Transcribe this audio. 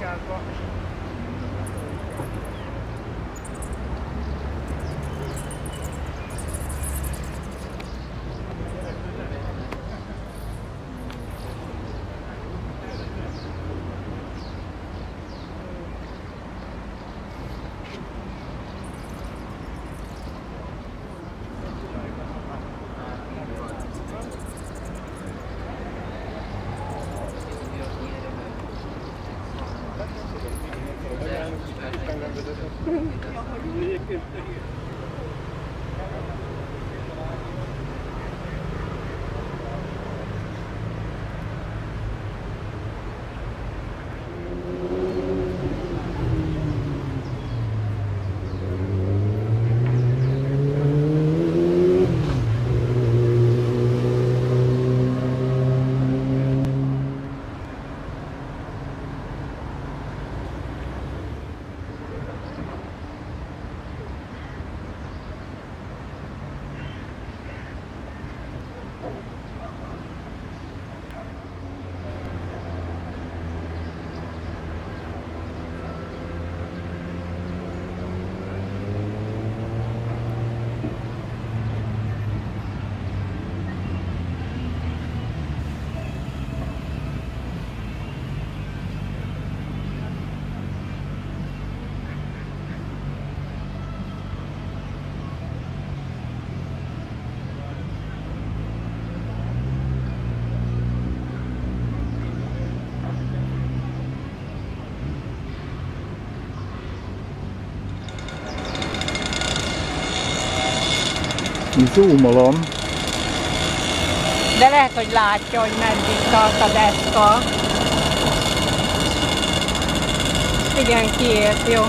Got Teşekkür ederim. Zoomolom. De lehet, hogy látja, hogy meddig tart a deszka. Igen, kiért, jó.